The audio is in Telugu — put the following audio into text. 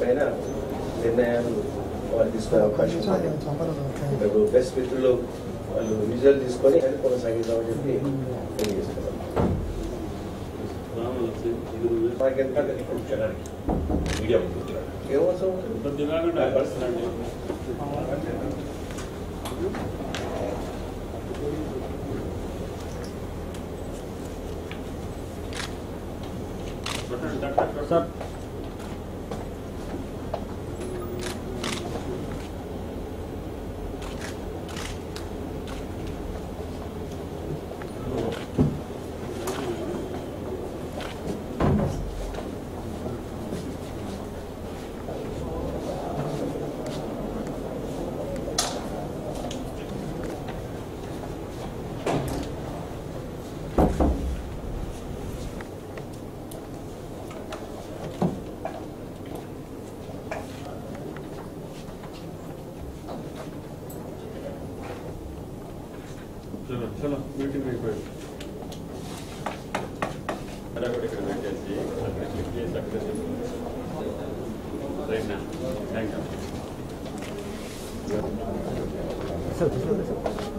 పైన నిర్ణయాలు వాళ్ళు తీసుకునే అవకాశం ఉంది. ఇప్పుడు బెస్ట్ మిత్రులు వాళ్ళు విజువల్ తీసుకొని కొనసాగిద్దామని చెప్పి తెలియజేస్తున్నాం. మాకెంత ఇప్పుడు జనానికి మీడియా ఏమవసరం Satt. సార్ చలో చలో మీటింగ్ అయిపోయింది అలా కూడా ఇక్కడ పెట్టేసి అక్కడ క్లిక్ చేసి అక్కడ రైట్ థ్యాంక్ యూ సార్